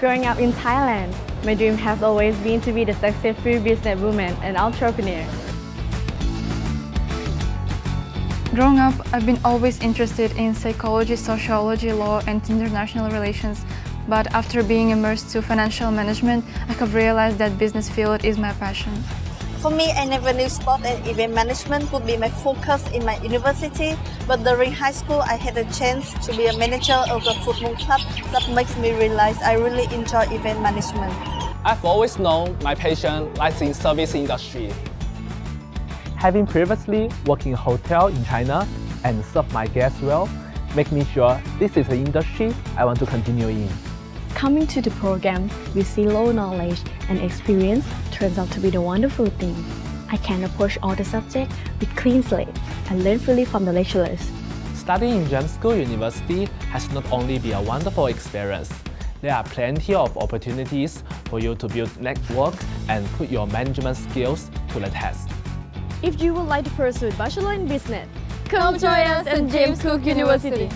Growing up in Thailand, my dream has always been to be the successful businesswoman and entrepreneur. Growing up, I've been always interested in psychology, sociology, law and international relations. But after being immersed to financial management, I have realized that business field is my passion. For me, I never knew sport and event management would be my focus in my university, but during high school, I had a chance to be a manager of a football club that makes me realize I really enjoy event management. I've always known my passion lies in service industry. Having previously worked in a hotel in China and served my guests well, make me sure this is the industry I want to continue in. Coming to the program with low knowledge and experience turns out to be the wonderful thing. I can approach all the subjects with clean slate and learn freely from the lecturers. Studying in James Cook University has not only been a wonderful experience, there are plenty of opportunities for you to build network and put your management skills to the test. If you would like to pursue Bachelor in Business, come join us at James Cook University.